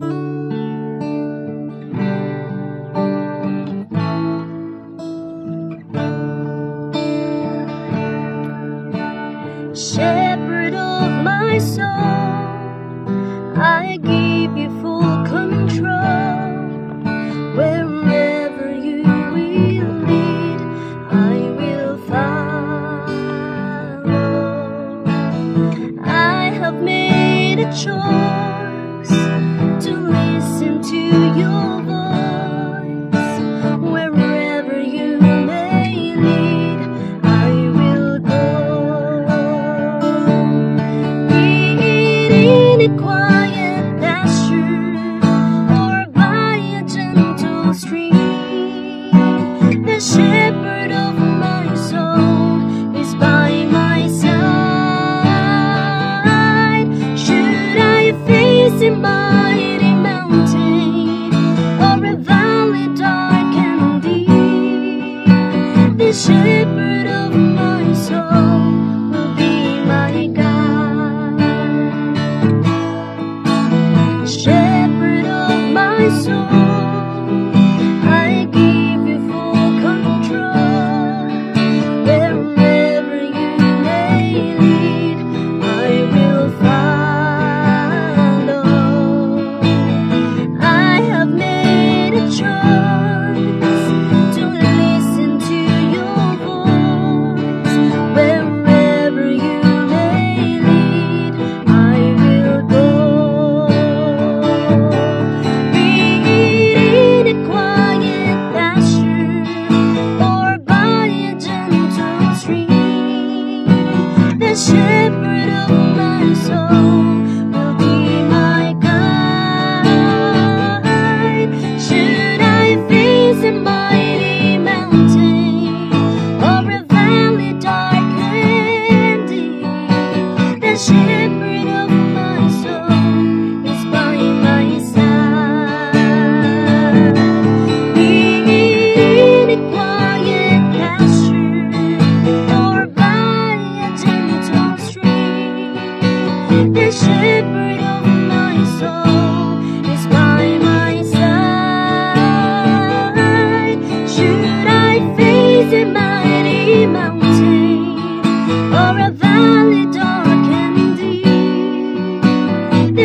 Shepherd of my soul, I give you full control. Wherever you will lead, I will follow. I have made a choice quiet pasture or by a gentle stream, the shepherd of my soul is by my side. Should I face a mighty mountain or a valley dark and deep, the shepherd shepherd of